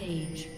Rampage.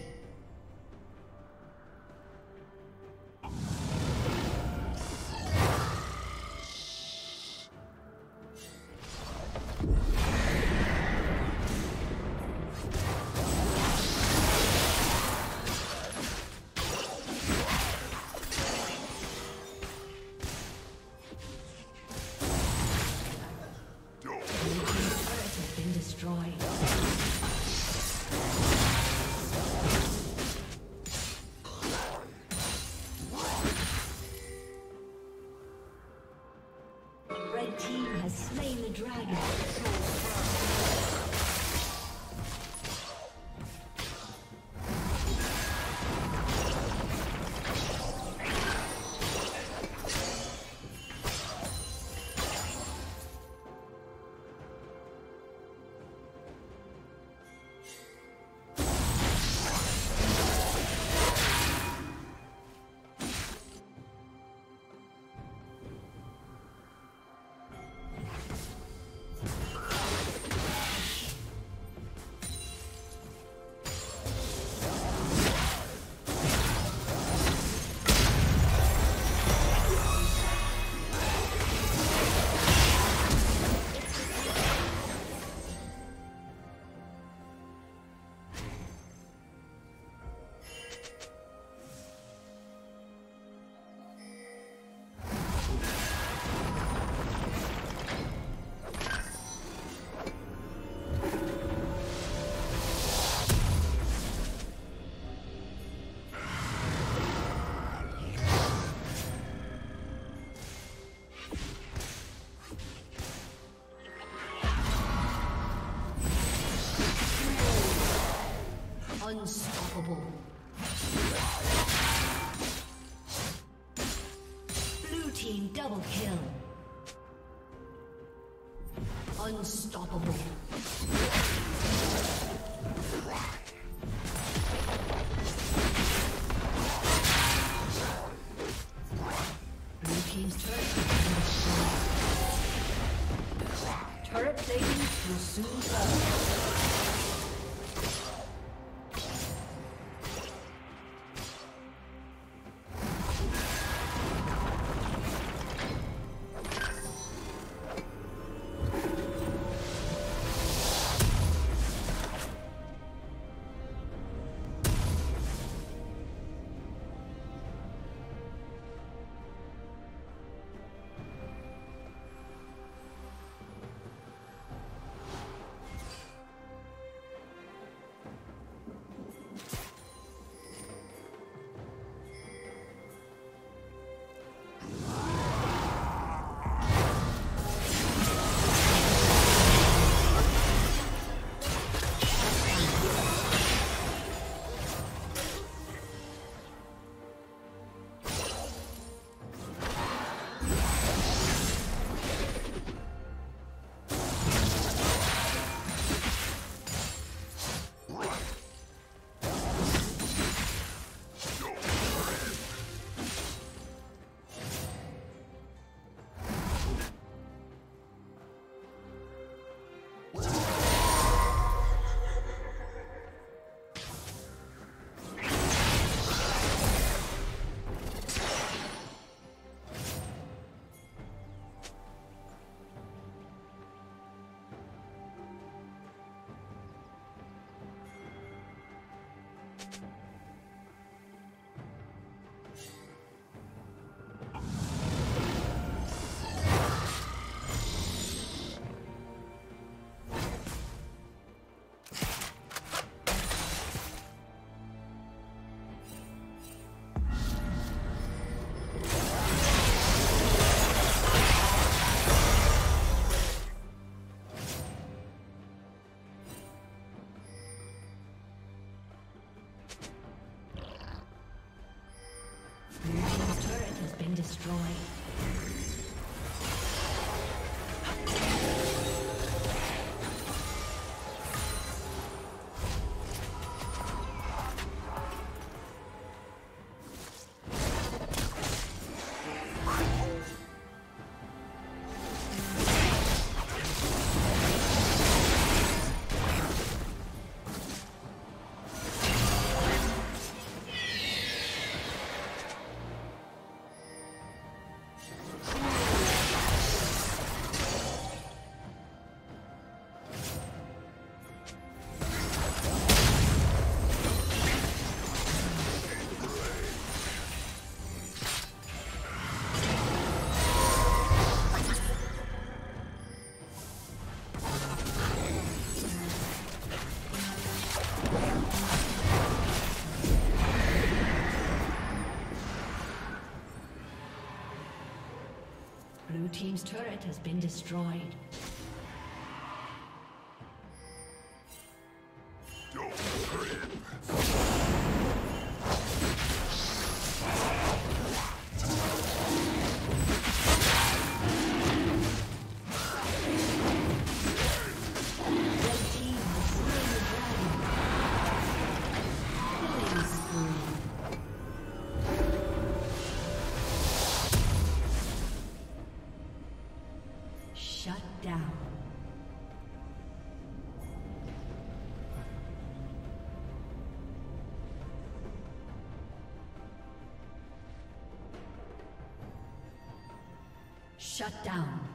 Double kill. Unstoppable. Blue team's turret Turret plating will soon team's turret has been destroyed. Shut down.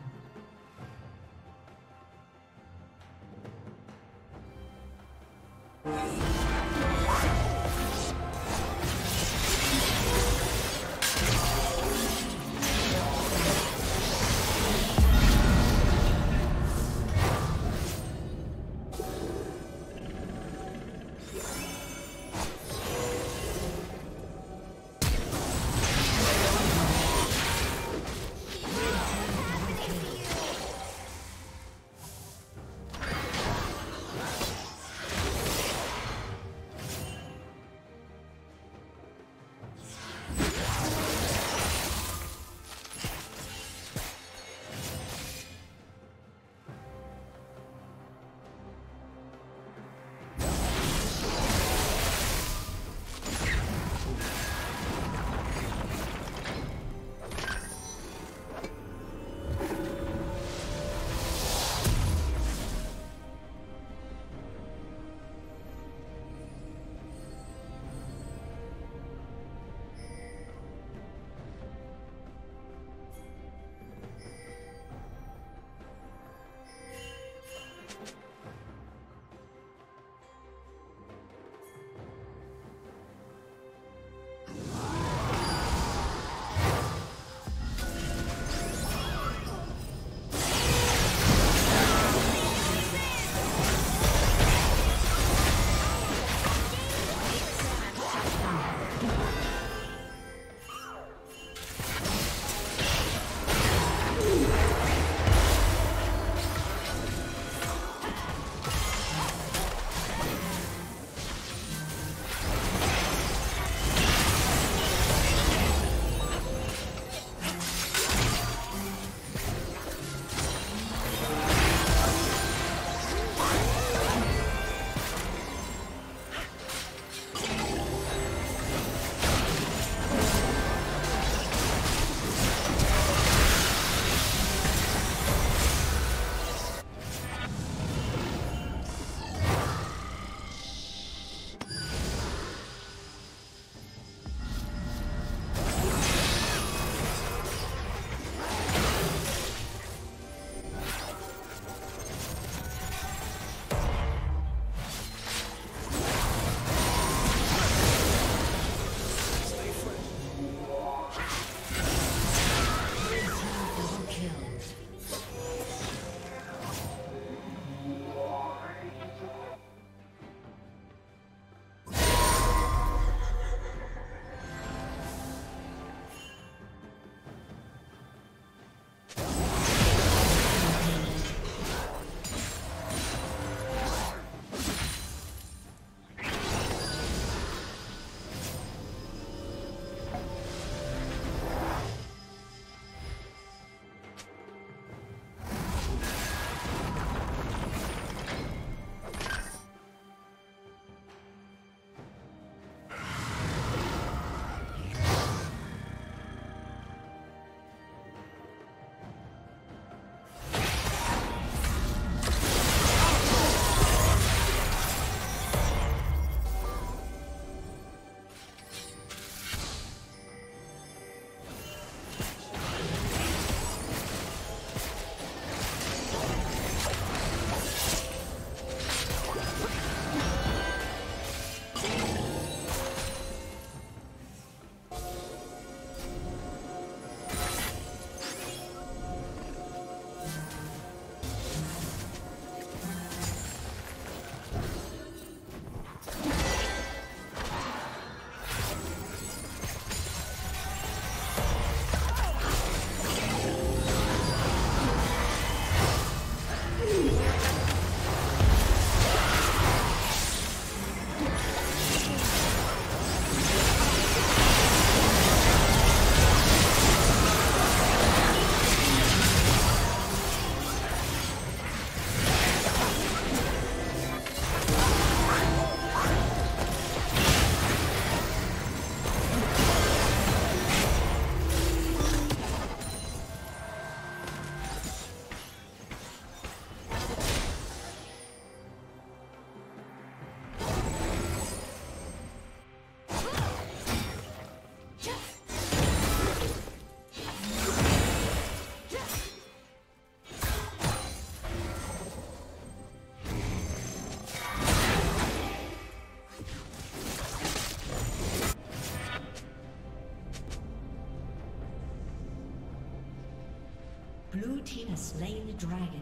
Team has slain the dragon.